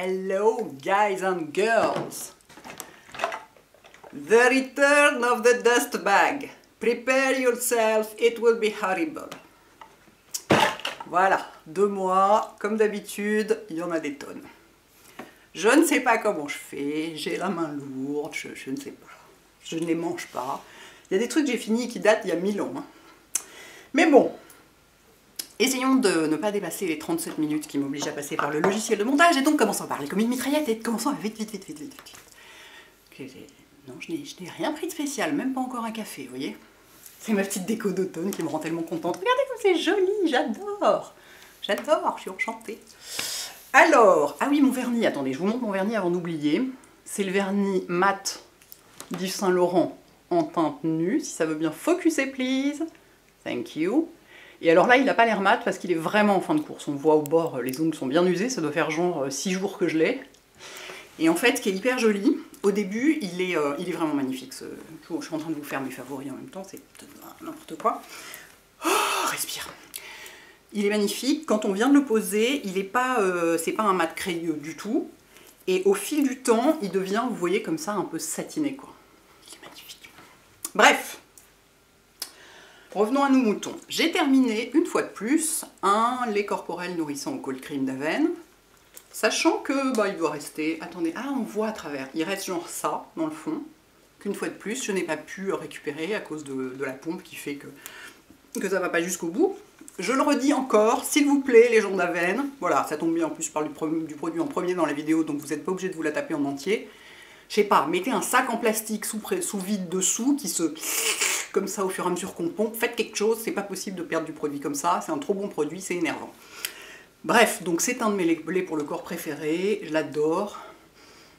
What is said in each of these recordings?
Hello, guys and girls. The return of the dust bag. Prepare yourself, it will be horrible. Voilà, deux mois, comme d'habitude, il y en a des tonnes. Je ne sais pas comment je fais, j'ai la main lourde, je, ne sais pas. Je ne les mange pas. Il y a des trucs que j'ai fini qui datent il y a mille ans. hein. Mais bon, essayons de ne pas dépasser les 37 minutes qui m'obligent à passer par le logiciel de montage et donc commençons à parler comme une mitraillette et commençons à vite, vite, vite, vite, vite, vite. Non, je n'ai rien pris de spécial, même pas encore un café, vous voyez C'est ma petite déco d'automne qui me rend tellement contente. Regardez comme c'est joli, j'adore J'adore, je suis enchantée. Alors, ah oui, mon vernis, attendez, je vous montre mon vernis avant d'oublier. C'est le vernis mat d'Yves Saint Laurent en teinte nue, si ça veut bien focuser, please. Thank you. Et alors là, il n'a pas l'air mat parce qu'il est vraiment en fin de course. On voit au bord, euh, les ongles sont bien usés, ça doit faire genre 6 jours que je l'ai. Et en fait, ce qui est hyper joli, au début, il est, euh, il est vraiment magnifique. ce- Je suis en train de vous faire mes favoris en même temps, c'est n'importe quoi. Oh, respire. Il est magnifique. Quand on vient de le poser, il n'est pas, euh, c'est pas un mat crayeux du tout. Et au fil du temps, il devient, vous voyez, comme ça, un peu satiné, quoi. Il est magnifique. Bref, revenons à nos moutons. J'ai terminé, une fois de plus, un lait corporel nourrissant au cold cream d'Aven. Sachant que, bah, il doit rester... Attendez, ah, on voit à travers. Il reste genre ça, dans le fond. Qu'une fois de plus, je n'ai pas pu récupérer à cause de, la pompe qui fait que, que ça va pas jusqu'au bout. Je le redis encore, s'il vous plaît, les gens d'Aven, voilà, ça tombe bien, en plus je parle du produit en premier dans la vidéo, donc vous n'êtes pas obligé de vous la taper en entier. Je sais pas, mettez un sac en plastique sous, vide dessous, qui se... comme ça au fur et à mesure qu'on pompe, faites quelque chose, c'est pas possible de perdre du produit comme ça, c'est un trop bon produit, c'est énervant. Bref, donc c'est un de mes laits pour le corps préférés, je l'adore.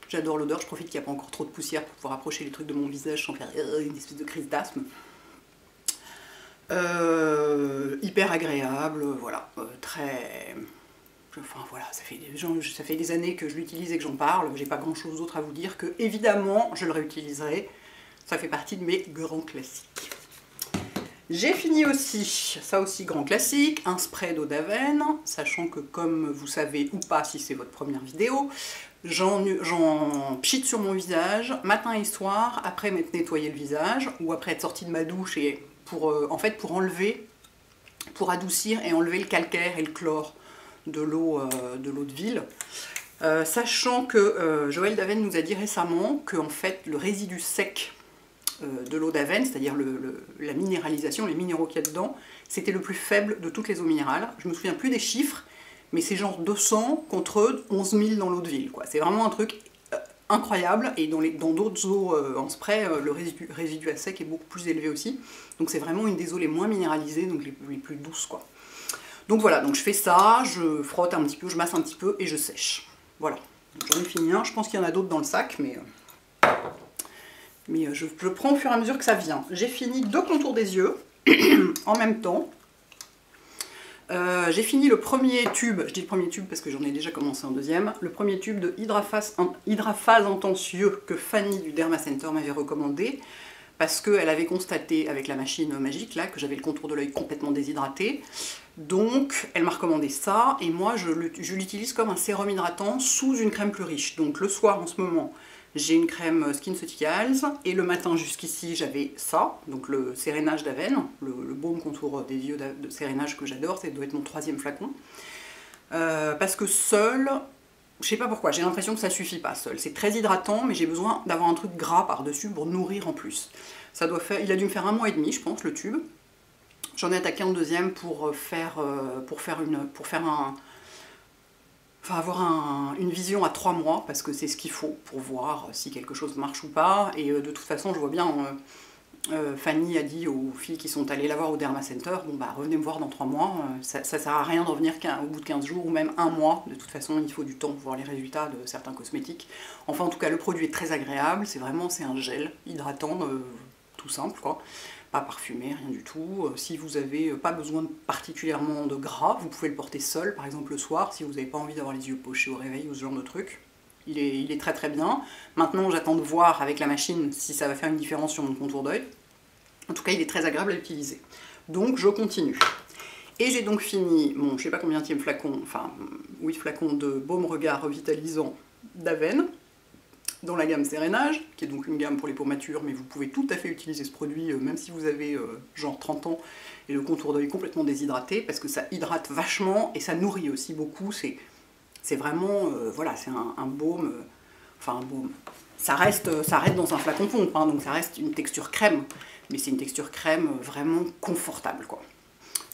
J'adore l'odeur, je profite qu'il n'y a pas encore trop de poussière pour pouvoir approcher les trucs de mon visage sans faire euh, une espèce de crise d'asthme. Euh, hyper agréable, voilà, euh, très... Enfin voilà, ça fait, des, années que je l'utilise et que j'en parle, j'ai pas grand chose d'autre à vous dire que évidemment je le réutiliserai, ça fait partie de mes grands classiques. J'ai fini aussi, ça aussi grand classique, un spray d'eau d'Aven, sachant que comme vous savez ou pas si c'est votre première vidéo, j'en j'en pchite sur mon visage matin et soir après m'être nettoyé le visage ou après être sorti de ma douche et pour euh, en fait pour enlever, pour adoucir et enlever le calcaire et le chlore de l'eau euh, de l'eau de ville. Euh, sachant que euh, Joël Daven nous a dit récemment que en fait le résidu sec de l'eau d'Aven, c'est-à-dire la minéralisation, les minéraux qu'il y a dedans, c'était le plus faible de toutes les eaux minérales. Je me souviens plus des chiffres, mais c'est genre 200 contre 11 000 dans l'eau de ville. C'est vraiment un truc incroyable, et dans d'autres eaux en spray, le résidu, à sec est beaucoup plus élevé aussi. Donc c'est vraiment une des eaux les moins minéralisées, donc les, plus douces. Donc voilà, donc je fais ça, je frotte un petit peu, je masse un petit peu et je sèche. Voilà. J'en ai fini un, je pense qu'il y en a d'autres dans le sac, mais... euh, mais euh, je, prends au fur et à mesure que ça vient. J'ai fini deux contours des yeux en même temps. Euh, j'ai fini le premier tube, je dis le premier tube parce que j'en ai déjà commencé un deuxième, le premier tube de Hydraphase, Hydraphase que Fanny du Derma Center m'avait recommandé parce qu'elle avait constaté avec la machine magique là que j'avais le contour de l'œil complètement déshydraté. Donc elle m'a recommandé ça et moi je l'utilise comme un sérum hydratant sous une crème plus riche. Donc le soir en ce moment j'ai une crème SkinCeuticals et le matin jusqu'ici j'avais ça, donc le sérénage d'Aven, le, baume contour des yeux de sérénage que j'adore, ça doit être mon troisième flacon. Euh, parce que seul, je sais pas pourquoi, j'ai l'impression que ça suffit pas seul. C'est très hydratant, mais j'ai besoin d'avoir un truc gras par-dessus pour nourrir en plus. Ça doit faire, il a dû me faire un mois et demi, je pense, le tube. J'en ai attaqué un deuxième pour faire, euh, pour faire, une, pour faire un, Enfin, avoir un- une vision à trois mois, parce que c'est ce qu'il faut pour voir si quelque chose marche ou pas. Et euh, de toute façon, je vois bien, euh, euh, Fanny a dit aux filles qui sont allées la voir au Derma Center, bon bah revenez me voir dans trois mois, euh, ça, ça sert à rien de revenir au bout de 15 jours ou même un mois. De toute façon, il faut du temps pour voir les résultats de certains cosmétiques. Enfin, en tout cas, le produit est très agréable, c'est vraiment c'est un gel hydratant, euh, tout simple quoi pas parfumé, rien du tout. Si vous n'avez pas besoin particulièrement de gras, vous pouvez le porter seul, par exemple le soir, si vous n'avez pas envie d'avoir les yeux pochés au réveil ou ce genre de truc. Il est, très très bien. Maintenant, j'attends de voir avec la machine si ça va faire une différence sur mon contour d'œil. En tout cas, il est très agréable à utiliser. Donc, je continue. Et j'ai donc fini mon, je sais pas combien tième flacon, enfin, oui, flacon de baume regard revitalisant d'Aven, dans la gamme Sérénage, qui est donc une gamme pour les peaux matures, mais vous pouvez tout à fait utiliser ce produit, euh, même si vous avez euh, genre 30 ans et le contour d'œil complètement déshydraté, parce que ça hydrate vachement et ça nourrit aussi beaucoup. Vraiment, euh, voilà, c'est un, baume, enfin un baume. Ça reste, ça reste dans un flacon pompe, hein, donc ça reste une texture crème, mais c'est une texture crème vraiment confortable, quoi.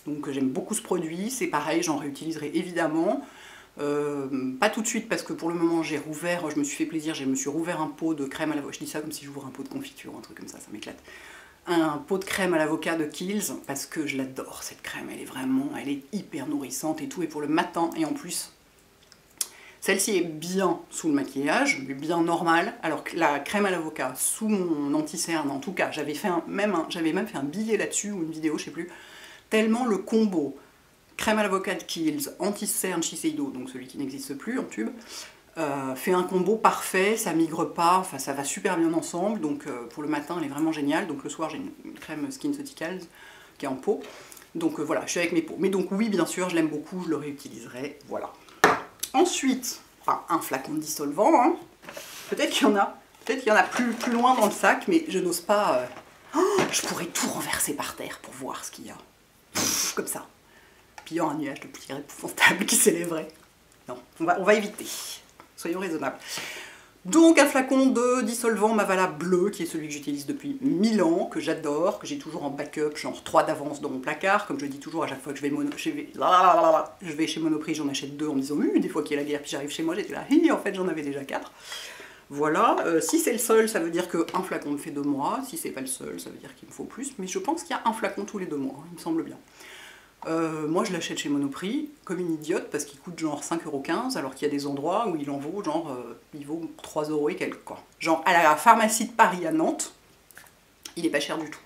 Donc j'aime beaucoup ce produit, c'est pareil, j'en réutiliserai évidemment. Euh, pas tout de suite parce que pour le moment j'ai rouvert, je me suis fait plaisir, je me suis rouvert un pot de crème à l'avocat, je dis ça comme si j'ouvre un pot de confiture, un truc comme ça, ça m'éclate. Un pot de crème à l'avocat de Kills parce que je l'adore cette crème, elle est vraiment, elle est hyper nourrissante et tout, et pour le matin, et en plus, celle-ci est bien sous le maquillage, mais bien normale, alors que la crème à l'avocat sous mon anti-cerne, en tout cas, j'avais même, fait un billet là-dessus, ou une vidéo, je sais plus, tellement le combo crème à l'avocat Kills, anti-cerne Shiseido, donc celui qui n'existe plus en tube, euh, fait un combo parfait, ça migre pas, enfin ça va super bien ensemble, donc euh, pour le matin elle est vraiment géniale, donc le soir j'ai une, crème SkinCeuticals qui est en pot, donc euh, voilà, je suis avec mes pots. Mais donc oui, bien sûr, je l'aime beaucoup, je le réutiliserai, voilà. Ensuite, un flacon de dissolvant, hein. peut-être qu'il y en a, peut-être qu'il y en a plus, plus loin dans le sac, mais je n'ose pas... Oh, je pourrais tout renverser par terre pour voir ce qu'il y a. comme ça pillant un nuage de poussière épouvantable qui s'élèverait. Non, on va, on va éviter. Soyons raisonnables. Donc un flacon de dissolvant Mavala bleu, qui est celui que j'utilise depuis 1000 ans, que j'adore, que j'ai toujours en backup, genre 3 d'avance dans mon placard, comme je dis toujours à chaque fois que je vais, chez Monoprix, j'en achète deux en me disant oui, des fois qu'il y a la guerre, puis j'arrive chez moi, j'étais là, en fait j'en avais déjà 4. Voilà, euh, si c'est le seul, ça veut dire qu'un flacon me fait deux mois, si c'est pas le seul, ça veut dire qu'il me faut plus, mais je pense qu'il y a un flacon tous les deux mois, il me semble bien. Euh, moi, je l'achète chez Monoprix comme une idiote parce qu'il coûte genre 5,15€ alors qu'il y a des endroits où il en vaut genre, euh, il vaut 3€ et quelques quoi. Genre à la pharmacie de Paris à Nantes, il est pas cher du tout.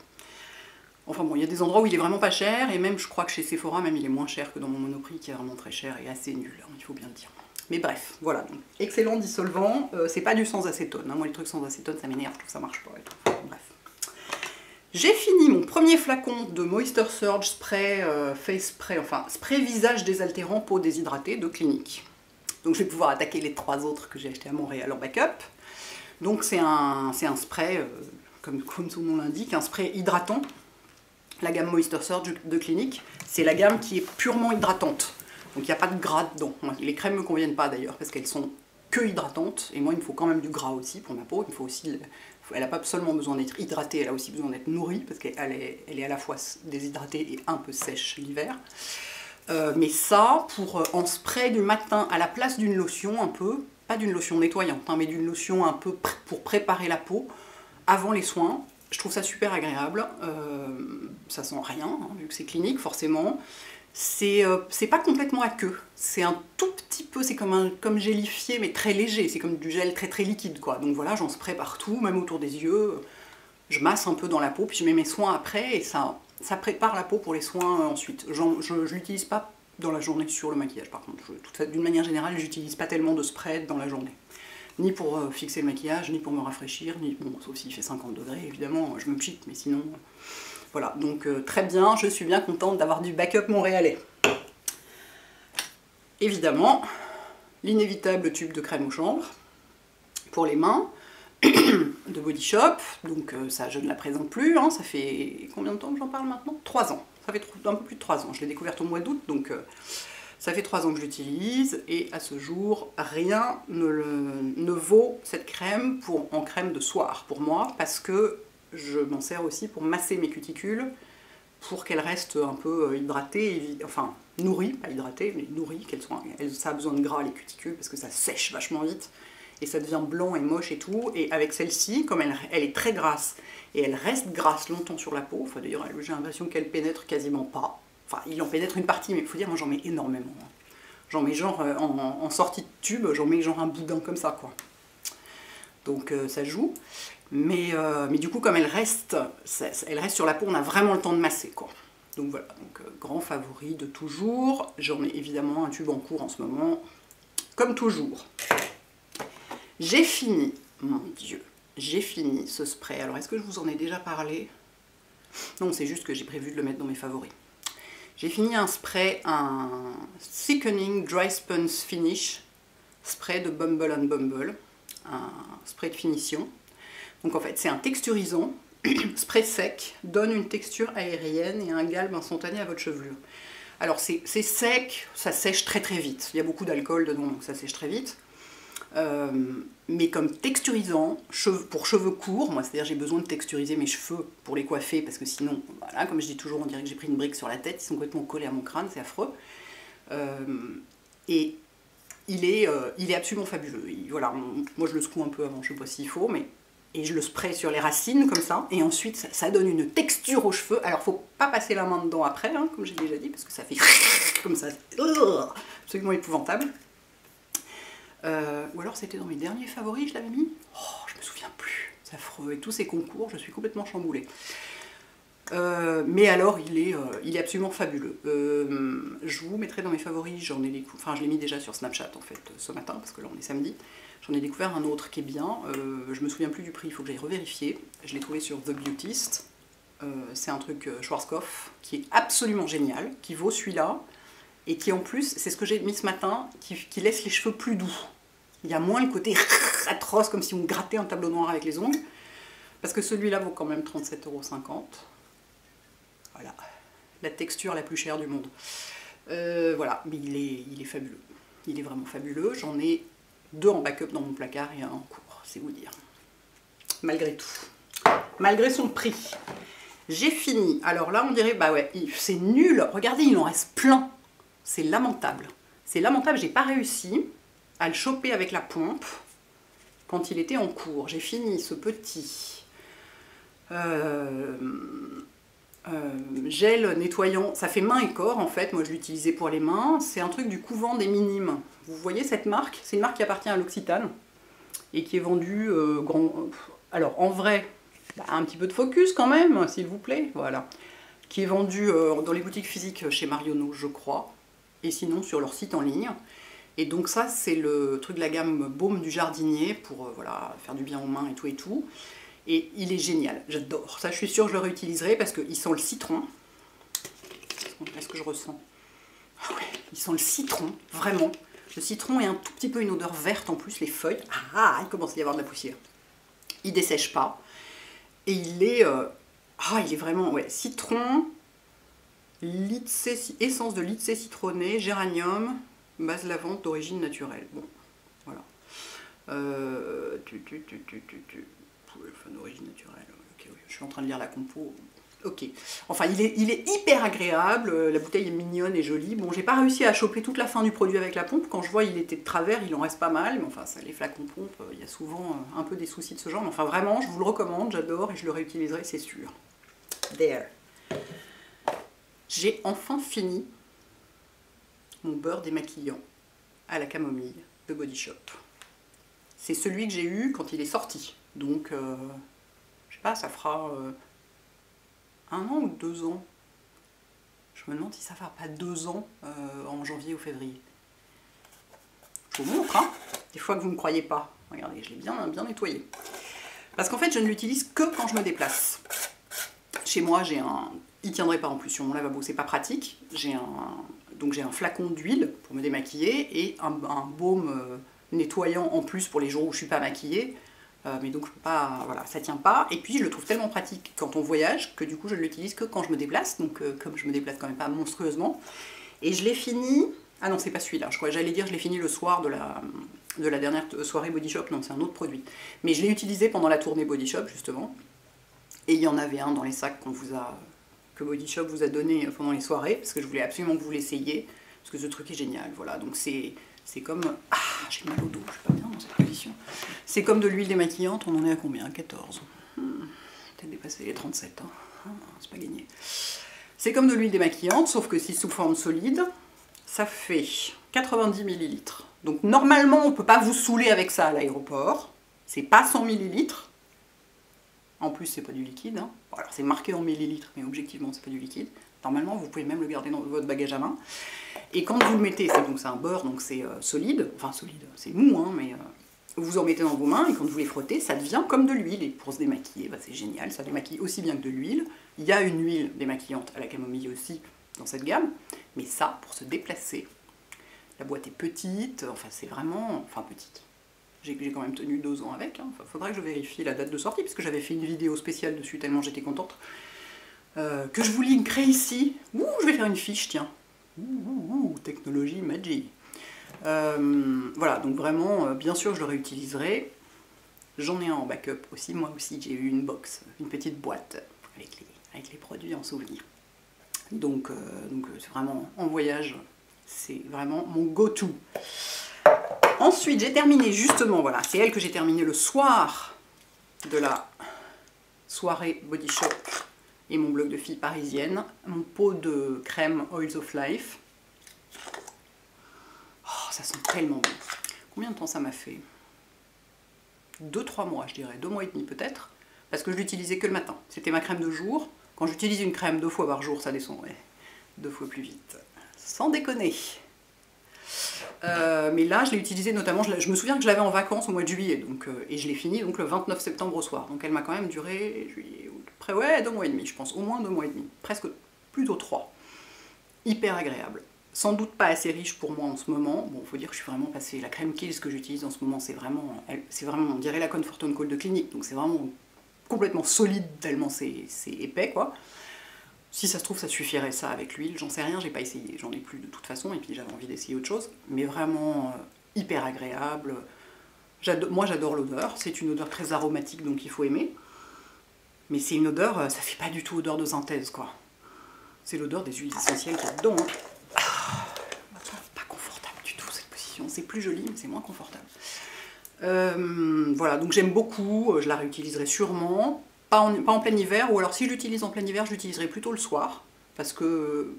Enfin bon, il y a des endroits où il est vraiment pas cher et même je crois que chez Sephora, même il est moins cher que dans mon Monoprix qui est vraiment très cher et assez nul, hein, il faut bien le dire. Mais bref, voilà, donc excellent dissolvant, euh, c'est pas du sans acétone, hein. moi les trucs sans acétone ça m'énerve, je trouve que ça marche pas et tout. bref. J'ai fini mon premier flacon de Moisture Surge Spray euh, Face Spray, enfin spray visage désaltérant peau déshydratée de Clinique. Donc je vais pouvoir attaquer les trois autres que j'ai acheté à Montréal en backup. Donc c'est un, un, spray, euh, comme, son nom l'indique, un spray hydratant. La gamme Moisture Surge de Clinique, c'est la gamme qui est purement hydratante. Donc il n'y a pas de gras dedans. les crèmes ne me conviennent pas d'ailleurs parce qu'elles sont que hydratantes. Et moi il me faut quand même du gras aussi pour ma peau. Il faut aussi elle n'a pas seulement besoin d'être hydratée, elle a aussi besoin d'être nourrie, parce qu'elle est, à la fois déshydratée et un peu sèche l'hiver. Euh, mais ça, pour euh, en spray du matin à la place d'une lotion un peu, pas d'une lotion nettoyante, hein, mais d'une lotion un peu pour préparer la peau avant les soins, je trouve ça super agréable. Euh, ça sent rien, hein, vu que c'est clinique forcément. Euh, c'est pas complètement à queue, c'est un tout petit peu, c'est comme comme gélifié mais très léger, c'est comme du gel très très liquide quoi. Donc voilà, j'en spray partout, même autour des yeux, je masse un peu dans la peau, puis je mets mes soins après et ça, ça prépare la peau pour les soins ensuite. Je, ne l'utilise pas dans la journée sur le maquillage par contre, d'une manière générale j'utilise pas tellement de spray dans la journée. Ni pour euh, fixer le maquillage, ni pour me rafraîchir, ni bon, sauf s'il fait 50 degrés évidemment, je me pchite, mais sinon... Voilà, donc euh, très bien, je suis bien contente d'avoir du backup montréalais. Évidemment, l'inévitable tube de crème aux chambres pour les mains de Body Shop, donc euh, ça je ne la présente plus, hein. ça fait combien de temps que j'en parle maintenant? 3 ans, ça fait un peu plus de 3 ans, je l'ai découverte au mois d'août, donc euh, ça fait 3 ans que je l'utilise, et à ce jour, rien ne, vaut cette crème en crème de soir pour moi, parce que je m'en sers aussi pour masser mes cuticules, pour qu'elles restent un peu euh, hydratées, enfin nourries, pas hydratées, mais nourries, qu'elles soient, ça a besoin de gras les cuticules parce que ça sèche vachement vite et ça devient blanc et moche et tout. Et avec celle-ci, comme elle, elle, est très grasse et elle reste grasse longtemps sur la peau, enfin d'ailleurs j'ai l'impression qu'elle pénètre quasiment pas. Enfin, il en pénètre une partie, mais il faut dire, moi j'en mets énormément. Hein. J'en mets genre euh, en, sortie de tube, j'en mets genre un boudin comme ça quoi. Donc euh, ça joue. Mais, euh, mais du coup, comme elle reste, elle reste sur la peau, on a vraiment le temps de masser. Quoi. Donc voilà, euh, grand favori de toujours. J'en ai évidemment un tube en cours en ce moment, comme toujours. J'ai fini, mon Dieu, j'ai fini ce spray. Alors, est-ce que je vous en ai déjà parlé? Non, c'est juste que j'ai prévu de le mettre dans mes favoris. J'ai fini un spray, un Thickening Dry Sponge Finish, spray de Bumble and Bumble, un spray de finition. Donc en fait, c'est un texturisant, spray sec, donne une texture aérienne et un galbe instantané à votre chevelure. Alors c'est sec, ça sèche très très vite. Il y a beaucoup d'alcool dedans, donc ça sèche très vite. Euh, mais comme texturisant, pour cheveux courts, moi c'est-à-dire j'ai besoin de texturiser mes cheveux pour les coiffer, parce que sinon, voilà, comme je dis toujours, on dirait que j'ai pris une brique sur la tête, ils sont complètement collés à mon crâne, c'est affreux. Euh, et il est, euh, il est absolument fabuleux. voilà, moi je le secoue un peu avant, je sais pas s'il faut, mais et je le spray sur les racines comme ça, et ensuite ça, donne une texture aux cheveux. Alors faut pas passer la main dedans après, hein, comme j'ai déjà dit, parce que ça fait comme ça, absolument épouvantable. Euh, ou alors c'était dans mes derniers favoris, je l'avais mis Oh, je me souviens plus. Affreux. Et tous ces concours, je suis complètement chamboulée. Euh, mais alors, il est, euh, il est absolument fabuleux. je vous mettrai dans mes favoris, j'en ai enfin je l'ai mis déjà sur Snapchat en fait ce matin, parce que là on est samedi. J'en ai découvert un autre qui est bien, je me souviens plus du prix, il faut que j'aille revérifier. Je l'ai trouvé sur The Beautist. c'est un truc Schwarzkopf qui est absolument génial, qui vaut celui-là, et qui en plus, c'est ce que j'ai mis ce matin, qui, laisse les cheveux plus doux. Il y a moins le côté atroce, comme si on grattait un tableau noir avec les ongles. Parce que celui-là vaut quand même 37,50€. Voilà, la texture la plus chère du monde. Euh, voilà, mais il est, il est fabuleux. Il est vraiment fabuleux. J'en ai deux en backup dans mon placard et un en cours, c'est vous dire. Malgré tout. Malgré son prix. J'ai fini. Alors là, on dirait, bah ouais, c'est nul. Regardez, il en reste plein. C'est lamentable. C'est lamentable, j'ai pas réussi à le choper avec la pompe quand il était en cours. J'ai fini ce petit euh, gel nettoyant. Ça fait main et corps en fait. Moi je l'utilisais pour les mains. C'est un truc du couvent des minimes. Vous voyez cette marque? C'est une marque qui appartient à l'Occitane et qui est vendue euh, grand. Alors en vrai, bah, un petit peu de focus quand même, s'il vous plaît. Voilà. Qui est vendue dans les boutiques physiques chez Marionneau, je crois et sinon sur leur site en ligne. Et donc ça, c'est le truc de la gamme Baume du jardinier pour euh, voilà, faire du bien aux mains et tout et tout. Et il est génial, j'adore. Ça, je suis sûre que je le réutiliserai parce qu'il sent le citron. Qu'est-ce que je ressens? Ah ouais, Il sent le citron, vraiment. Le citron et un tout petit peu une odeur verte en plus, les feuilles. Ah, il commence à y avoir de la poussière. Il dessèche pas. Et il est... Euh, ah, il est vraiment... Ouais, citron, essence de litse citronné, géranium, base lavande d'origine naturelle. Bon, voilà. Euh, tu, tu, tu, tu, tu, naturelle. Je suis en train de lire la compo. Ok. Enfin, il est, il est hyper agréable. La bouteille est mignonne et jolie. Bon, j'ai pas réussi à choper toute la fin du produit avec la pompe. Quand je vois il était de travers, il en reste pas mal. Mais enfin, ça, les flacons pompe, il y a souvent euh, un peu des soucis de ce genre. Mais enfin, vraiment, je vous le recommande. J'adore et je le réutiliserai, c'est sûr. There j'ai enfin fini mon beurre démaquillant à la camomille de Body Shop. C'est celui que j'ai eu quand il est sorti. Donc, euh, je sais pas, ça fera euh, un an ou deux ans. Je me demande si ça fera pas deux ans euh, en janvier ou février. Je vous montre, hein, des fois que vous ne me croyez pas. Regardez, je l'ai bien, nettoyé. Parce qu'en fait, je ne l'utilise que quand je me déplace. Chez moi, j'ai un il tiendrait pas en plus sur mon lavabo, c'est pas pratique. J'ai un, donc j'ai un flacon d'huile pour me démaquiller et un, baume euh, nettoyant en plus pour les jours où je suis pas maquillée. Euh, mais donc pas, voilà, ça tient pas. Et puis je le trouve tellement pratique quand on voyage que du coup je ne l'utilise que quand je me déplace. Donc euh, comme je me déplace quand même pas monstrueusement. Et je l'ai fini. Ah non, c'est pas celui-là. Je crois, j'allais dire, je l'ai fini le soir de la, de la dernière soirée Body Shop. Non, c'est un autre produit. Mais je l'ai utilisé pendant la tournée Body Shop justement. Et il y en avait un dans les sacs que Body Shop vous a donné pendant les soirées, parce que je voulais absolument que vous l'essayiez, parce que ce truc est génial. Voilà, donc c'est comme... Ah, j'ai mal au dos, je suis pas bien dans cette position. C'est comme de l'huile démaquillante, on en est à combien? 14. Hmm, Peut-être dépasser les 37, hein. Ah, c'est pas gagné. C'est comme de l'huile démaquillante, sauf que si sous forme solide, ça fait 90 ml. Donc normalement, on peut pas vous saouler avec ça à l'aéroport. C'est pas 100 ml, en plus, c'est pas du liquide. Hein. alors c'est marqué en millilitres, mais objectivement, c'est pas du liquide. Normalement, vous pouvez même le garder dans votre bagage à main. Et quand vous le mettez, c'est donc c'est un beurre, donc c'est euh, solide, enfin solide, c'est mou, hein, mais euh, vous en mettez dans vos mains et quand vous les frottez, ça devient comme de l'huile. Et pour se démaquiller, bah, c'est génial, ça démaquille aussi bien que de l'huile. Il y a une huile démaquillante à la camomille aussi, dans cette gamme. Mais ça, pour se déplacer, la boîte est petite, enfin c'est vraiment... Enfin petite. J'ai quand même tenu deux ans avec. Hein. faudrait que je vérifie la date de sortie, parce que j'avais fait une vidéo spéciale dessus tellement j'étais contente. Euh, que je vous linkerai ici. Ouh, je vais faire une fiche, tiens. Ouh, ouh, ouh technologie magie. Euh, voilà, donc vraiment, euh, bien sûr, je le réutiliserai. J'en ai un en backup aussi. Moi aussi, j'ai eu une box, une petite boîte avec les, produits en souvenir. Donc, donc c'est vraiment en voyage, c'est vraiment mon go-to. Ensuite, j'ai terminé justement, voilà, c'est elle que j'ai terminé le soir de la soirée Body Shop et mon blog de fille parisienne, mon pot de crème Oils of Life. Oh, ça sent tellement bon. Combien de temps ça m'a fait? 2-3 mois, je dirais, 2 mois et demi peut-être, parce que je l'utilisais que le matin. C'était ma crème de jour. Quand j'utilise une crème deux fois par jour, ça descend deux fois plus vite. Sans déconner. Euh, mais là, je l'ai utilisé notamment, je, me souviens que je l'avais en vacances au mois de juillet, donc, euh, et je l'ai fini donc le 29 septembre au soir. Donc elle m'a quand même duré, juillet, près, ouais, deux mois et demi, je pense, au moins deux mois et demi, presque plutôt trois. Hyper agréable. Sans doute pas assez riche pour moi en ce moment. Bon, faut dire que je suis vraiment passée. La crème Kills que j'utilise en ce moment, c'est vraiment, c'est vraiment, on dirait la Comfort Call de clinique, donc c'est vraiment complètement solide tellement c'est épais, quoi. Si ça se trouve, ça suffirait ça avec l'huile, j'en sais rien, j'ai pas essayé, j'en ai plus de toute façon, et puis j'avais envie d'essayer autre chose, mais vraiment euh, hyper agréable. Moi j'adore l'odeur, c'est une odeur très aromatique donc il faut aimer, mais c'est une odeur, euh, ça fait pas du tout odeur de synthèse quoi. C'est l'odeur des huiles essentielles qu'il y a dedans. Pas confortable du tout cette position, c'est plus joli mais c'est moins confortable. Euh, voilà, donc j'aime beaucoup, je la réutiliserai sûrement. Pas en, plein hiver, ou alors si je l'utilise en plein hiver, je l'utiliserai plutôt le soir. Parce que.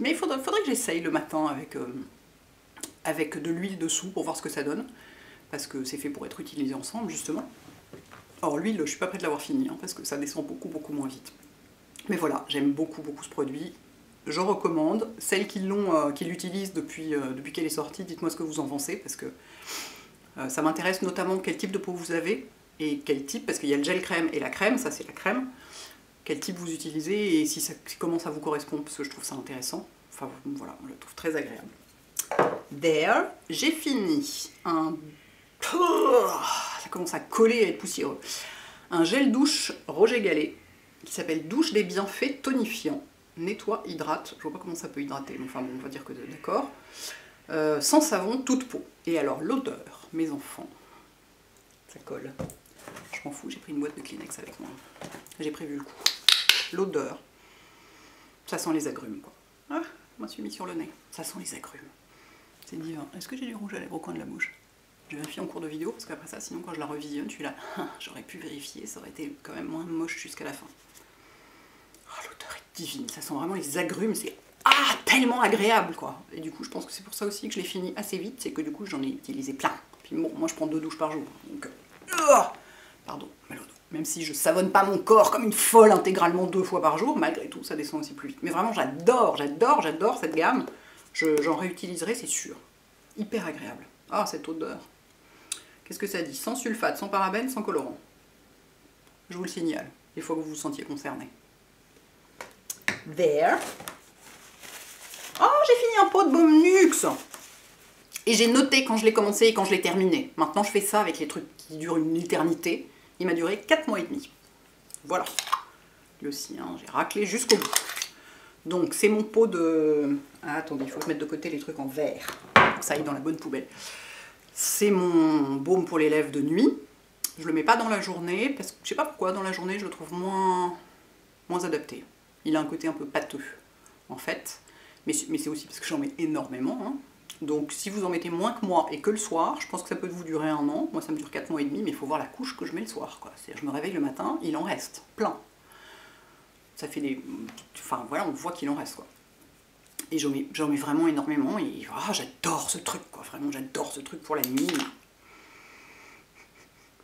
mais il faudrait, que j'essaye le matin avec, euh, avec de l'huile dessous pour voir ce que ça donne. Parce que c'est fait pour être utilisé ensemble, justement. Or, l'huile, je suis pas prête de l'avoir fini, hein, parce que ça descend beaucoup, beaucoup moins vite. Mais voilà, j'aime beaucoup, beaucoup ce produit. Je recommande. Celles qui euh, l'utilisent depuis, euh, depuis qu'elle est sortie, dites-moi ce que vous en pensez, parce que ça m'intéresse notamment quel type de peau vous avez et quel type, parce qu'il y a le gel crème et la crème, ça c'est la crème, quel type vous utilisez et si comment ça vous correspond, parce que je trouve ça intéressant. Enfin voilà, je le trouve très agréable. There, j'ai fini un... Ça commence à coller et être poussiéreux. Un gel douche Roger Gallet qui s'appelle Douche des bienfaits tonifiants. Nettoie, hydrate, je vois pas comment ça peut hydrater, mais enfin bon, on va dire que d'accord. Euh, sans savon, toute peau. Et alors l'odeur, mes enfants, ça colle. Je m'en fous, j'ai pris une boîte de Kleenex avec moi. J'ai prévu le coup. L'odeur. Ça sent les agrumes, quoi. Ah, je m'en suis mis sur le nez. Ça sent les agrumes. C'est divin. Est-ce que j'ai du rouge à lèvres au coin de la bouche? Je vérifie en cours de vidéo, parce qu'après ça, sinon quand je la revisionne, suis là. Ah, j'aurais pu vérifier, ça aurait été quand même moins moche jusqu'à la fin. Oh, l'odeur est divine. Ça sent vraiment les agrumes. C'est ah, tellement agréable, quoi. Et du coup, je pense que c'est pour ça aussi que je l'ai fini assez vite. C'est que du coup, j'en ai utilisé plein. Puis bon, moi, je prends deux douches par jour. Donc, euh, Pardon, Même si je savonne pas mon corps comme une folle intégralement deux fois par jour, malgré tout, ça descend aussi plus vite. Mais vraiment, j'adore, j'adore, j'adore cette gamme. J'en réutiliserai, c'est sûr. Hyper agréable. Ah, cette odeur. Qu'est-ce que ça dit Sans sulfate, sans parabènes, sans colorant. Je vous le signale. Il faut que vous vous sentiez concerné. There. Oh, j'ai fini un pot de baume Nux Et j'ai noté quand je l'ai commencé et quand je l'ai terminé. Maintenant, je fais ça avec les trucs qui durent une éternité. Il m'a duré 4 mois et demi. Voilà. Le sien, j'ai raclé jusqu'au bout. Donc c'est mon pot de... Ah, attendez, il faut mettre de côté les trucs en verre. Pour que ça aille dans la bonne poubelle. C'est mon baume pour les lèvres de nuit. Je le mets pas dans la journée, parce que je sais pas pourquoi, dans la journée je le trouve moins, moins adapté. Il a un côté un peu pâteux, en fait. Mais, c'est aussi parce que j'en mets énormément. Hein. Donc si vous en mettez moins que moi et que le soir, je pense que ça peut vous durer un an. Moi ça me dure 4 mois et demi, mais il faut voir la couche que je mets le soir. Je me réveille le matin, il en reste plein. Ça fait des... Enfin voilà, on voit qu'il en reste quoi. Et j'en mets, vraiment énormément et ah, j'adore ce truc quoi, vraiment j'adore ce truc pour la nuit.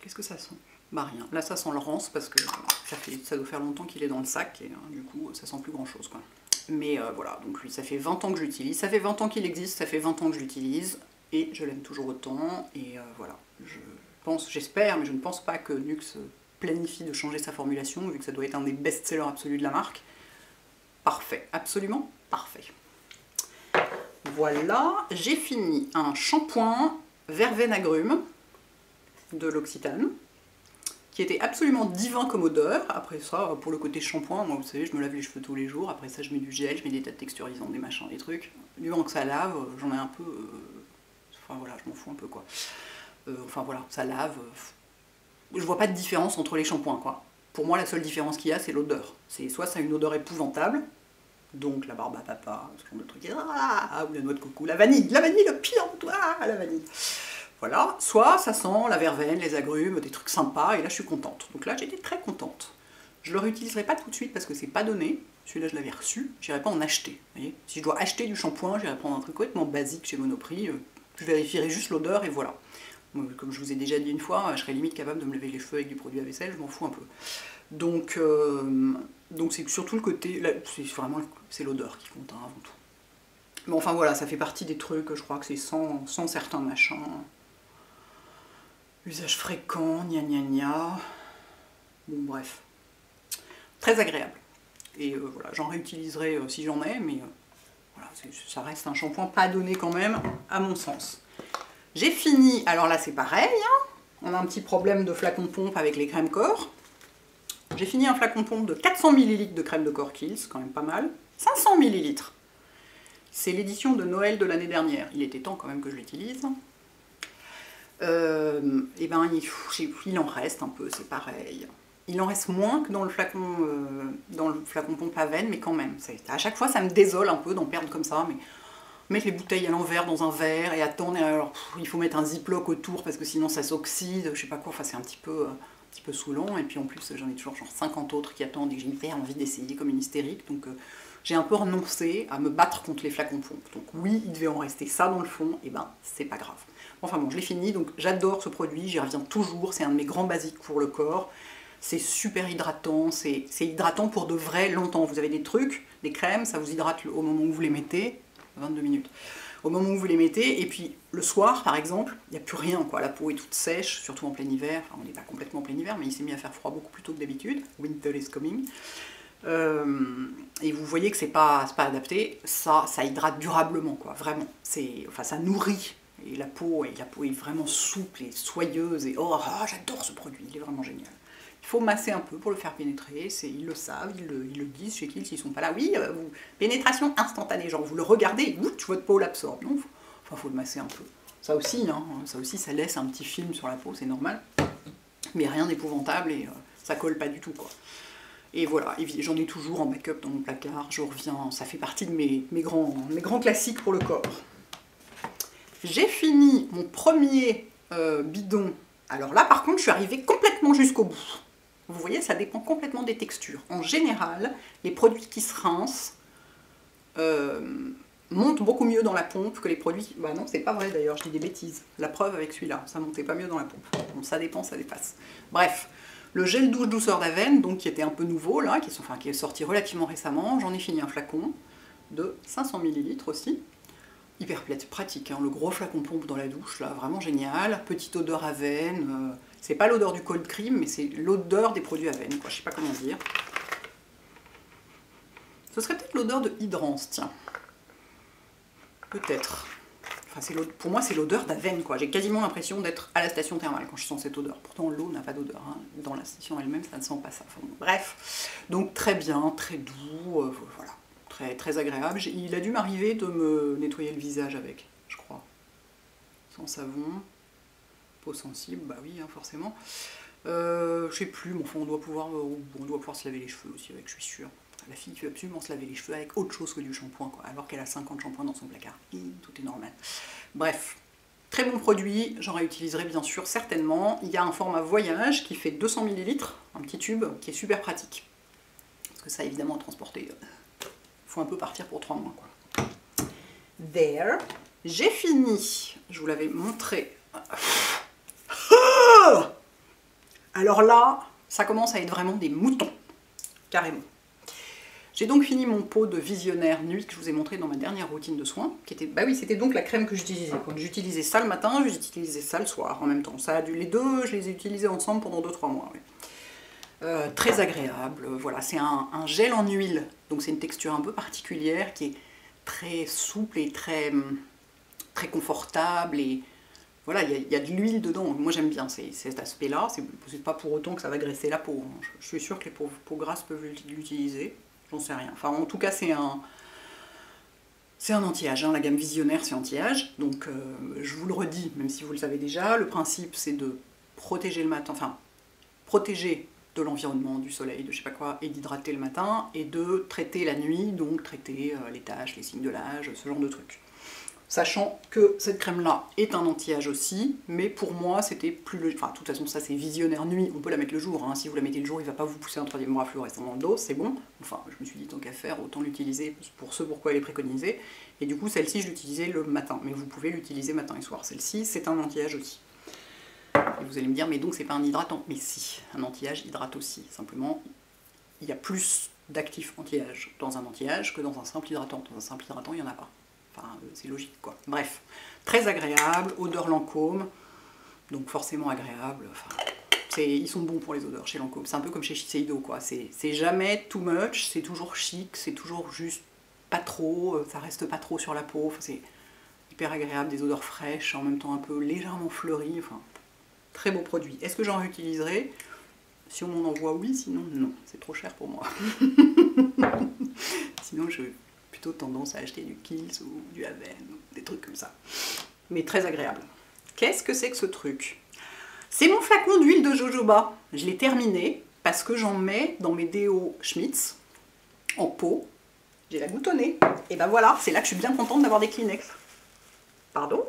Qu'est-ce que ça sent? Bah rien. Là ça sent le rance parce que ça, doit faire longtemps qu'il est dans le sac et hein, du coup ça sent plus grand chose quoi. Mais euh, voilà, donc lui, ça fait 20 ans que je l'utilise. Ça fait 20 ans qu'il existe, ça fait 20 ans que je l'utilise. Et je l'aime toujours autant. Et euh, voilà, je pense, j'espère, mais je ne pense pas que Nux planifie de changer sa formulation, vu que ça doit être un des best-sellers absolus de la marque. Parfait, absolument parfait. Voilà, j'ai fini un shampoing verveine agrumes de l'Occitane qui était absolument divin comme odeur. Après ça, pour le côté shampoing, moi vous savez, je me lave les cheveux tous les jours. Après ça, je mets du gel, je mets des tas de texturisants, des machins, des trucs. Du moment que ça lave, j'en ai un peu. Euh, enfin voilà, je m'en fous un peu quoi. Euh, enfin voilà, ça lave. Je vois pas de différence entre les shampoings quoi. Pour moi, la seule différence qu'il y a, c'est l'odeur. C'est soit ça a une odeur épouvantable, donc la barbe à papa, ce genre de truc, ah, ou la noix de coco, la vanille, la vanille, le pire, toi, la vanille. Voilà, soit ça sent la verveine, les agrumes, des trucs sympas, et là je suis contente. Donc là j'étais très contente. Je le réutiliserai pas tout de suite parce que c'est pas donné. Celui-là je l'avais reçu, j'irai pas en acheter. Voyez si je dois acheter du shampoing, j'irai prendre un truc complètement basique chez Monoprix. Euh, je vérifierai juste l'odeur et voilà. Comme je vous ai déjà dit une fois, je serais limite capable de me laver les cheveux avec du produit à vaisselle, je m'en fous un peu. Donc euh, donc c'est surtout le côté, c'est vraiment c'est l'odeur qui compte hein, avant tout. Mais enfin voilà, ça fait partie des trucs, je crois que c'est sans, certains machins. Usage fréquent, gna gna gna. Bon, bref. Très agréable. Et euh, voilà, j'en réutiliserai euh, si j'en ai, mais euh, voilà, ça reste un shampoing pas donné quand même, à mon sens. J'ai fini, alors là c'est pareil, hein. on a un petit problème de flacon pompe avec les crèmes corps. J'ai fini un flacon pompe de 400 ml de crème de corps Kills, quand même pas mal. 500 ml. C'est l'édition de Noël de l'année dernière. Il était temps quand même que je l'utilise et euh, eh ben il, en reste un peu, c'est pareil. Il en reste moins que dans le flacon, euh, dans le flacon pompe à veine, mais quand même. À chaque fois, ça me désole un peu d'en perdre comme ça, mais mettre les bouteilles à l'envers dans un verre et attendre. alors, il faut mettre un ziploc autour parce que sinon ça s'oxyde, je sais pas quoi. Enfin, c'est un petit peu, un petit peu saoulant. Et puis en plus, j'en ai toujours genre 50 autres qui attendent et j'ai hyper envie d'essayer comme une hystérique. Donc, euh, j'ai un peu renoncé à me battre contre les flacons pompe. Donc oui, il devait en rester ça dans le fond, et ben c'est pas grave. Enfin bon, je l'ai fini, donc j'adore ce produit, j'y reviens toujours, c'est un de mes grands basiques pour le corps. C'est super hydratant, c'est hydratant pour de vrai longtemps. Vous avez des trucs, des crèmes, ça vous hydrate au moment où vous les mettez, 22 minutes, au moment où vous les mettez, et puis le soir par exemple, il n'y a plus rien, quoi. la peau est toute sèche, surtout en plein hiver, enfin on n'est pas complètement en plein hiver, mais il s'est mis à faire froid beaucoup plus tôt que d'habitude, winter is coming. Euh, et vous voyez que c'est pas, pas adapté, ça, ça hydrate durablement, quoi, vraiment. Enfin, ça nourrit et la peau, la peau est vraiment souple et soyeuse. Et oh, ah, j'adore ce produit, il est vraiment génial. Il faut masser un peu pour le faire pénétrer, ils le savent, ils le, disent chez qui s'ils sont pas là. Oui, euh, pénétration instantanée, genre vous le regardez, votre peau l'absorbe. Non, enfin, faut le masser un peu. Ça aussi, hein, ça aussi, ça laisse un petit film sur la peau, c'est normal. Mais rien d'épouvantable et euh, ça colle pas du tout, quoi. Et voilà, j'en ai toujours en backup dans mon placard, je reviens, ça fait partie de mes, mes, grands, mes grands classiques pour le corps. J'ai fini mon premier euh, bidon. Alors là, par contre, je suis arrivée complètement jusqu'au bout. Vous voyez, ça dépend complètement des textures. En général, les produits qui se rincent euh, montent beaucoup mieux dans la pompe que les produits... Bah non, c'est pas vrai d'ailleurs, je dis des bêtises. La preuve avec celui-là, ça montait pas mieux dans la pompe. Bon, ça dépend, ça dépasse. Bref, le gel douche douceur d'Aven, donc qui était un peu nouveau là, qui, est sorti relativement récemment, j'en ai fini un flacon de 500 ml aussi hyper pratique, hein. le gros flacon pompe dans la douche, là, vraiment génial, petite odeur à veine, euh, c'est pas l'odeur du cold cream, mais c'est l'odeur des produits à veine, quoi, je sais pas comment dire. Ce serait peut-être l'odeur de hydrance, tiens. Peut-être. Enfin, pour moi, c'est l'odeur d'Aven, quoi. J'ai quasiment l'impression d'être à la station thermale quand je sens cette odeur. Pourtant, l'eau n'a pas d'odeur. Hein. Dans la station elle-même, ça ne sent pas ça. bref. Donc, très bien, très doux. Euh, voilà très, agréable. Il a dû m'arriver de me nettoyer le visage avec, je crois. Sans savon, peau sensible, bah oui, hein, forcément. Euh, je sais plus, mais enfin, on doit, pouvoir, euh, on doit pouvoir se laver les cheveux aussi avec, je suis sûre. La fille veut absolument se laver les cheveux avec autre chose que du shampoing, alors qu'elle a 50 shampoings dans son placard. tout est normal. Bref, très bon produit, j'en réutiliserai bien sûr certainement. Il y a un format voyage qui fait 200 ml, un petit tube, qui est super pratique. Parce que ça, évidemment, transporter euh, faut un peu partir pour trois mois. Quoi. There. J'ai fini. Je vous l'avais montré. Alors là, ça commence à être vraiment des moutons. Carrément. J'ai donc fini mon pot de visionnaire nuit que je vous ai montré dans ma dernière routine de soins. Bah oui, c'était donc la crème que j'utilisais. J'utilisais ça le matin, j'utilisais ça le soir en même temps. Ça a les deux, je les ai utilisés ensemble pendant 2-3 mois. Euh, très agréable, voilà, c'est un, gel en huile, donc c'est une texture un peu particulière qui est très souple et très, très confortable et voilà, il y, a de l'huile dedans. Moi j'aime bien cet aspect-là. C'est pas pour autant que ça va graisser la peau. Hein. Je, suis sûre que les peaux, grasses peuvent l'utiliser. J'en sais rien. Enfin, en tout cas, c'est un. C'est un anti-âge, hein. la gamme visionnaire c'est anti-âge, donc euh, je vous le redis, même si vous le savez déjà, le principe c'est de protéger le matin, enfin protéger de l'environnement, du soleil, de je sais pas quoi, et d'hydrater le matin, et de traiter la nuit, donc traiter euh, les taches, les signes de l'âge, ce genre de trucs sachant que cette crème-là est un anti-âge aussi, mais pour moi c'était plus le... Enfin, de toute façon, ça c'est visionnaire nuit, on peut la mettre le jour, hein. si vous la mettez le jour, il va pas vous pousser un troisième bras fluorescent dans le dos, c'est bon. Enfin, je me suis dit tant qu'à faire, autant l'utiliser pour ce pourquoi elle est préconisée. Et du coup, celle-ci, je l'utilisais le matin, mais vous pouvez l'utiliser matin et soir. Celle-ci, c'est un anti-âge aussi. Et vous allez me dire, mais donc c'est pas un hydratant Mais si, un anti-âge hydrate aussi. Simplement, il y a plus d'actifs anti-âge dans un anti-âge que dans un simple hydratant. Dans un simple hydratant, il n'y en a pas. Enfin, euh, c'est logique quoi. Bref, très agréable, odeur Lancôme, donc forcément agréable. Enfin, ils sont bons pour les odeurs chez Lancôme. C'est un peu comme chez Shiseido quoi. C'est jamais too much, c'est toujours chic, c'est toujours juste pas trop, euh, ça reste pas trop sur la peau. Enfin, c'est hyper agréable, des odeurs fraîches, en même temps un peu légèrement fleuries. Enfin, très beau produit. Est-ce que j'en réutiliserai? Si on m'en envoie, oui, sinon non, c'est trop cher pour moi. sinon je tendance à acheter du Kills ou du Aven, des trucs comme ça. Mais très agréable. Qu'est-ce que c'est que ce truc? C'est mon flacon d'huile de jojoba. Je l'ai terminé parce que j'en mets dans mes déos Schmitz en pot. J'ai la boutonnée. Et ben voilà, c'est là que je suis bien contente d'avoir des Kleenex. Pardon?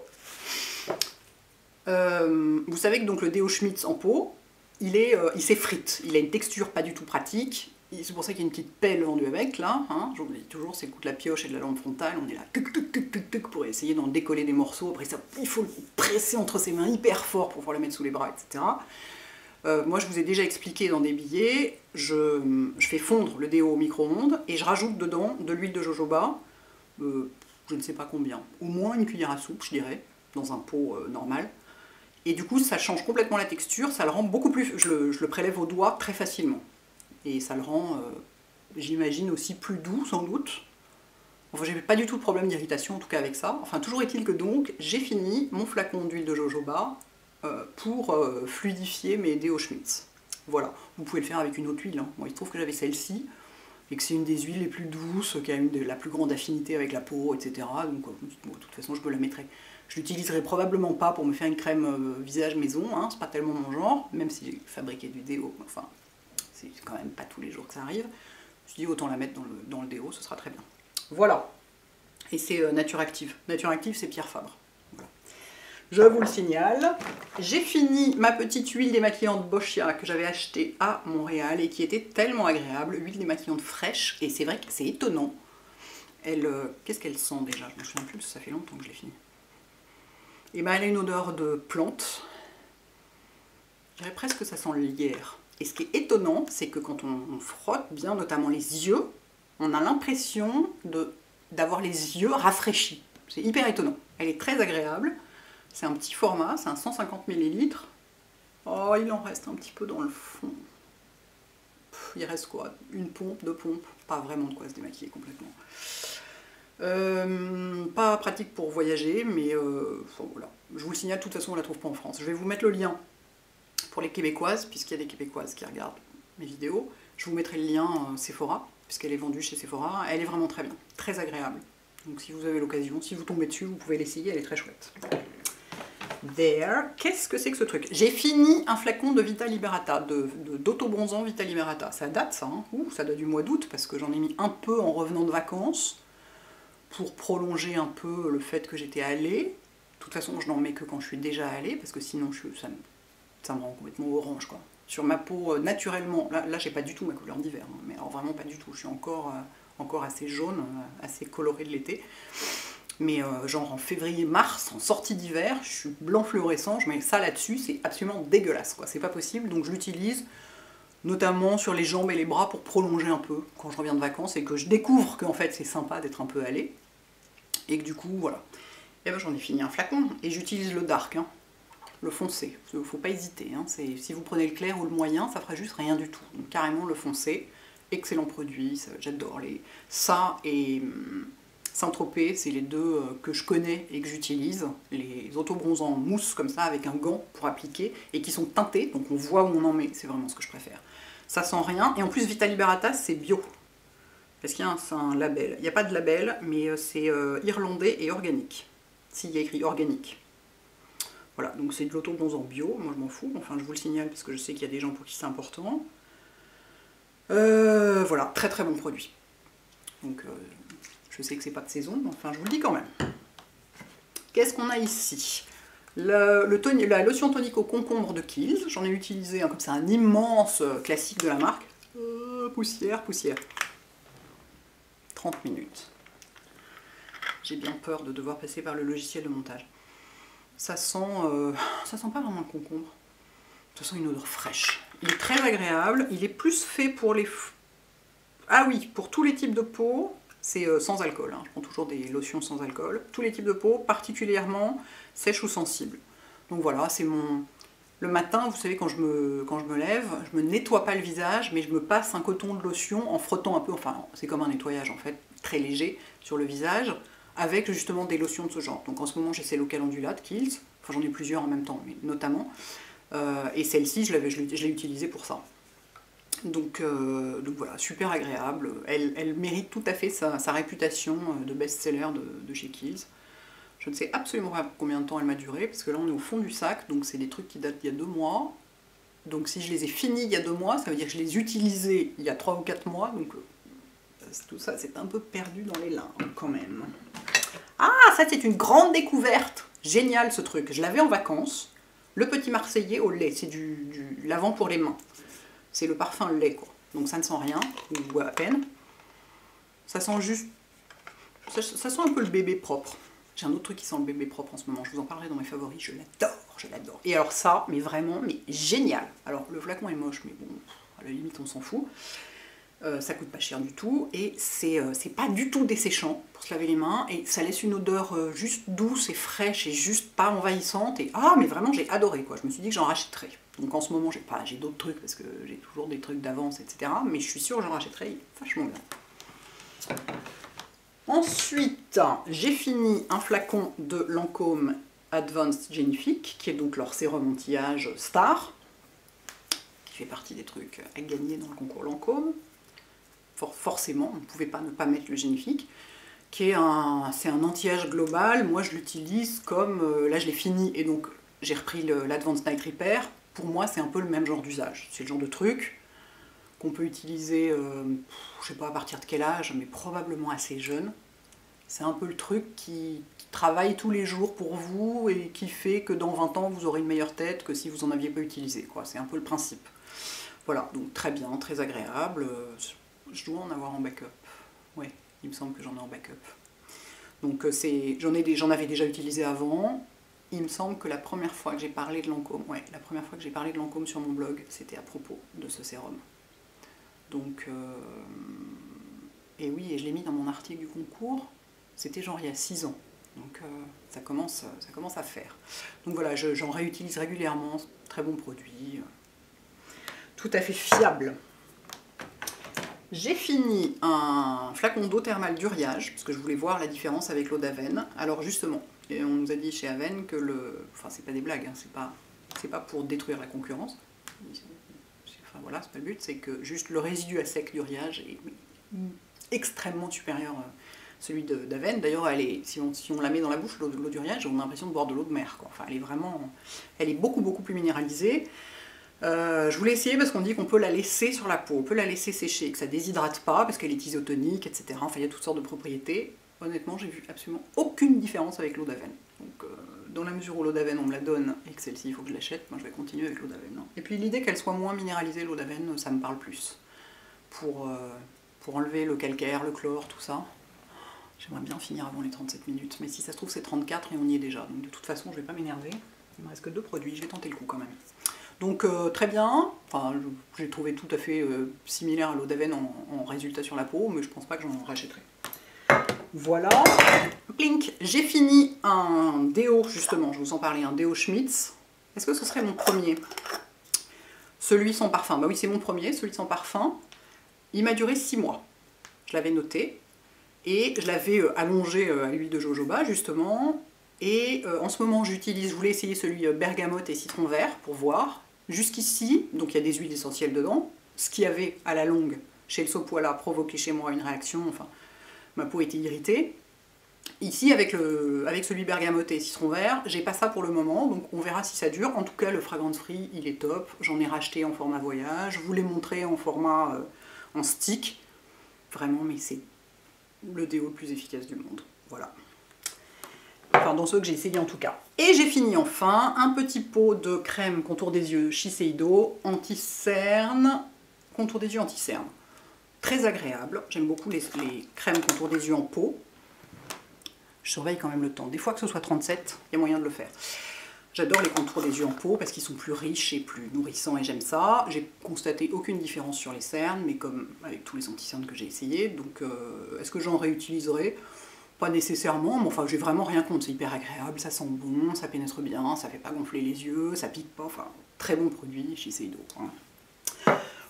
Euh, Vous savez que donc le déo Schmitz en pot, il euh, il s'effrite. Il a une texture pas du tout pratique c'est pour ça qu'il y a une petite pelle vendue avec, là. Hein. Je vous dis toujours, c'est le coup de la pioche et de la lampe frontale. On est là, pour essayer d'en décoller des morceaux. Après ça, il faut le presser entre ses mains hyper fort pour pouvoir le mettre sous les bras, etc. Euh, moi, je vous ai déjà expliqué dans des billets, je, fais fondre le déo au micro-ondes et je rajoute dedans de l'huile de jojoba, euh, je ne sais pas combien, au moins une cuillère à soupe, je dirais, dans un pot euh, normal. Et du coup, ça change complètement la texture, ça le rend beaucoup plus... je le prélève au doigt très facilement et ça le rend, euh, j'imagine, aussi plus doux sans doute. Enfin, j'ai pas du tout de problème d'irritation en tout cas avec ça. Enfin, toujours est-il que donc, j'ai fini mon flacon d'huile de jojoba euh, pour euh, fluidifier mes déo Schmitz. Voilà, vous pouvez le faire avec une autre huile. Hein. il se trouve que j'avais celle-ci et que c'est une des huiles les plus douces, qui a une de la plus grande affinité avec la peau, etc. Donc, de toute façon, je me la mettrai. Je l'utiliserai probablement pas pour me faire une crème visage maison, hein, c'est pas tellement mon genre, même si j'ai fabriqué du déo, enfin, c'est quand même pas tous les jours que ça arrive. Je me suis dit autant la mettre dans le, dans le déo, ce sera très bien. Voilà. Et c'est euh, Nature Active. Nature Active, c'est Pierre Fabre. Je vous le signale. J'ai fini ma petite huile démaquillante Boschia que j'avais achetée à Montréal et qui était tellement agréable. Huile démaquillante fraîche. Et c'est vrai que c'est étonnant. Elle, euh, Qu'est-ce qu'elle sent déjà? Je me souviens plus ça fait longtemps que je l'ai fini. Et ben elle a une odeur de plante. Je dirais presque que ça sent le lierre. Et ce qui est étonnant, c'est que quand on, frotte bien, notamment les yeux, on a l'impression d'avoir les yeux rafraîchis. C'est hyper étonnant. Elle est très agréable. C'est un petit format, c'est un 150 ml. Oh, il en reste un petit peu dans le fond. il reste quoi? Une pompe, deux pompes? Pas vraiment de quoi se démaquiller complètement. Euh, pas pratique pour voyager, mais euh, voilà. Je vous le signale, de toute façon, on la trouve pas en France. Je vais vous mettre le lien pour les Québécoises, puisqu'il y a des Québécoises qui regardent mes vidéos. Je vous mettrai le lien euh, Sephora, puisqu'elle est vendue chez Sephora. Elle est vraiment très bien, très agréable. Donc si vous avez l'occasion, si vous tombez dessus, vous pouvez l'essayer, elle est très chouette. There, qu'est-ce que c'est que ce truc? J'ai fini un flacon de Vita Liberata, d'autobronzant de, Vita Liberata. Ça date ça, hein? Ouh, ça date du mois d'août, parce que j'en ai mis un peu en revenant de vacances, pour prolonger un peu le fait que j'étais allée. De toute façon, je n'en mets que quand je suis déjà allée, parce que sinon ça, ça me rend complètement orange quoi. Sur ma peau, euh, naturellement, là, là j'ai pas du tout ma couleur d'hiver, hein, mais alors vraiment pas du tout. Je suis encore, euh, assez jaune, euh, assez colorée de l'été. Mais genre en février-mars, en sortie d'hiver, je suis blanc fluorescent, je mets ça là-dessus, c'est absolument dégueulasse quoi, c'est pas possible, donc je l'utilise notamment sur les jambes et les bras pour prolonger un peu quand je reviens de vacances et que je découvre qu'en fait c'est sympa d'être un peu allé. Et que du coup, voilà. Et ben j'en ai fini un flacon et j'utilise le dark. Hein le foncé. Ne faut pas hésiter. Hein. Si vous prenez le clair ou le moyen, ça fera juste rien du tout. Donc carrément le foncé. Excellent produit, j'adore. Les... Ça et hum, Saint-Tropez, c'est les deux euh, que je connais et que j'utilise. Les autobronzants mousse comme ça avec un gant pour appliquer et qui sont teintés, donc on voit où on en met. C'est vraiment ce que je préfère. Ça sent rien. Et en plus, Vita Liberata, c'est bio. Parce qu'il y a un, label. Il n'y a pas de label, mais euh, c'est euh, irlandais et organique. S'il y a écrit organique. Voilà, donc c'est de l'autobronzant bio, moi je m'en fous, enfin je vous le signale parce que je sais qu'il y a des gens pour qui c'est important. Euh, voilà, très très bon produit. Donc je sais que c'est pas de saison, mais enfin je vous le dis quand même. Qu'est-ce qu'on a ici? La lotion tonique au concombre de Kills, j'en ai utilisé comme c'est un immense classique de la marque. poussière, poussière. 30 minutes. J'ai bien peur de devoir passer par le logiciel de montage. Ça sent, euh, ça sent pas vraiment le concombre. Ça sent une odeur fraîche. Il est très agréable. Il est plus fait pour les... Ah oui, pour tous les types de peau, c'est euh, sans alcool. Hein. Je prends toujours des lotions sans alcool. Tous les types de peau, particulièrement sèches ou sensibles. Donc voilà, c'est mon... Le matin, vous savez, quand je, me, quand je me lève, je me nettoie pas le visage, mais je me passe un coton de lotion en frottant un peu, enfin c'est comme un nettoyage en fait, très léger sur le visage, avec justement des lotions de ce genre. Donc en ce moment j'ai celle au calendulate, Kills, enfin j'en ai plusieurs en même temps, mais notamment, euh, et celle-ci je l'ai utilisée pour ça. Donc, euh, donc, voilà, super agréable, elle, elle, mérite tout à fait sa, réputation de best-seller de, chez Kills. Je ne sais absolument pas combien de temps elle m'a duré, parce que là on est au fond du sac, donc c'est des trucs qui datent d'il y a deux mois. Donc si je les ai finis il y a deux mois, ça veut dire que je les ai utilisés il y a trois ou quatre mois, donc euh, tout ça c'est un peu perdu dans les limbes quand même. Ah, ça c'est une grande découverte Génial ce truc, je l'avais en vacances. Le petit Marseillais au lait, c'est du, lavant pour les mains. C'est le parfum lait quoi. Donc ça ne sent rien, ou à peine. Ça sent juste... ça sent un peu le bébé propre. J'ai un autre truc qui sent le bébé propre en ce moment, je vous en parlerai dans mes favoris, je l'adore, je l'adore. Et alors ça, mais vraiment, mais génial. Alors le flacon est moche, mais bon, à la limite on s'en fout. Euh, ça coûte pas cher du tout et euh, c'est pas du tout desséchant pour se laver les mains et ça laisse une odeur euh, juste douce et fraîche et juste pas envahissante et ah mais vraiment j'ai adoré quoi, je me suis dit que j'en rachèterais. Donc en ce moment j'ai pas j'ai d'autres trucs parce que j'ai toujours des trucs d'avance etc mais je suis sûre que j'en rachèterai vachement bien. Ensuite, j'ai fini un flacon de Lancôme Advanced Genifique, qui est donc leur sérum anti-âge star, qui fait partie des trucs à gagner dans le concours Lancôme. Forcément, on ne pouvait pas ne pas mettre le Genifique, qui est un, c'est un anti-âge global. Moi, je l'utilise comme, euh, là je l'ai fini, et donc j'ai repris l'Advanced Night Repair. Pour moi, c'est un peu le même genre d'usage. C'est le genre de truc qu'on peut utiliser, euh, je sais pas à partir de quel âge, mais probablement assez jeune. C'est un peu le truc qui, travaille tous les jours pour vous et qui fait que dans 20 ans vous aurez une meilleure tête que si vous en aviez pas utilisé. C'est un peu le principe. Voilà, donc très bien, très agréable. Je dois en avoir en backup. Oui, il me semble que j'en ai en backup. Donc euh, j'en avais déjà utilisé avant. Il me semble que la première fois que j'ai parlé de Lancôme, ouais, la première fois que j'ai parlé de Lancôme sur mon blog, c'était à propos de ce sérum. Donc, euh, et oui, et je l'ai mis dans mon article du concours, c'était genre il y a 6 ans. Donc euh, ça, commence, ça commence à faire. Donc voilà, j'en réutilise régulièrement, très bon produit, tout à fait fiable. J'ai fini un flacon d'eau thermale d'Uriage, parce que je voulais voir la différence avec l'eau d'Aven. Alors justement, et on nous a dit chez Aven que le... Enfin c'est pas des blagues, hein, c'est pas, pas pour détruire la concurrence, voilà, c'est pas le but, c'est que juste le résidu à sec du riage est extrêmement supérieur à celui d'Aven. D'ailleurs, si on, si on, la met dans la bouche, l'eau du riage, on a l'impression de boire de l'eau de mer. Enfin, elle est vraiment, elle est beaucoup beaucoup plus minéralisée. Euh, je voulais essayer parce qu'on dit qu'on peut la laisser sur la peau, on peut la laisser sécher, que ça déshydrate pas parce qu'elle est isotonique, etc. Enfin, il y a toutes sortes de propriétés. Honnêtement, j'ai vu absolument aucune différence avec l'eau d'Aven. Donc, euh, dans la mesure où l'eau d'Aven on me la donne et que celle-ci il faut que je l'achète, moi je vais continuer avec l'eau d'Aven. Et puis l'idée qu'elle soit moins minéralisée, l'eau d'Aven, ça me parle plus. Pour, euh, pour enlever le calcaire, le chlore, tout ça. J'aimerais bien finir avant les 37 minutes, mais si ça se trouve c'est 34 et on y est déjà. Donc de toute façon je vais pas m'énerver. Il me reste que deux produits, je vais tenter le coup quand même. Donc euh, très bien, enfin, j'ai trouvé tout à fait euh, similaire à l'eau d'Aven en, résultat sur la peau, mais je pense pas que j'en rachèterai. Voilà. Plink, j'ai fini un déo, justement, je vous en parlais, un déo Schmitz. Est-ce que ce serait mon premier? Celui sans parfum. Bah oui, c'est mon premier, celui sans parfum. Il m'a duré 6 mois. Je l'avais noté. Et je l'avais euh, allongé à l'huile de jojoba, justement. Et en ce moment, j'utilise, je voulais essayer celui bergamote et citron vert pour voir. Jusqu'ici, donc il y a des huiles essentielles dedans, ce qui avait à la longue chez le Sopoila provoqué chez moi une réaction, enfin, ma peau était irritée. Ici, avec, le, avec celui bergamote et citron vert, j'ai pas ça pour le moment, donc on verra si ça dure. En tout cas, le fragrance free, il est top. J'en ai racheté en format voyage. Je vous l'ai montré en format en stick. Vraiment, mais c'est le déo le plus efficace du monde. Voilà. Enfin, dans ceux que j'ai essayé en tout cas. Et j'ai fini enfin un petit pot de crème contour des yeux Shiseido anti-cerne, contour des yeux anti-cerne. Très agréable. J'aime beaucoup les, crèmes contour des yeux en pot. Je surveille quand même le temps. Des fois que ce soit 37, il y a moyen de le faire. J'adore les contours des yeux en peau parce qu'ils sont plus riches et plus nourrissants et j'aime ça. J'ai constaté aucune différence sur les cernes, mais comme avec tous les anti-cernes que j'ai essayé. Donc euh, est-ce que j'en réutiliserai? Pas nécessairement, mais enfin j'ai vraiment rien contre. C'est hyper agréable, ça sent bon, ça pénètre bien, ça fait pas gonfler les yeux, ça pique pas. Enfin, très bon produit chez Seido. Hein.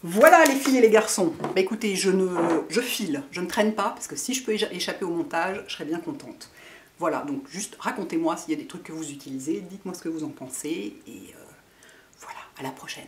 Voilà les filles et les garçons. Bah écoutez, je, ne, je file, je ne traîne pas, parce que si je peux échapper au montage, je serais bien contente. Voilà, donc juste racontez-moi s'il y a des trucs que vous utilisez, dites-moi ce que vous en pensez, et euh, voilà, à la prochaine.